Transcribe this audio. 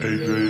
AJ.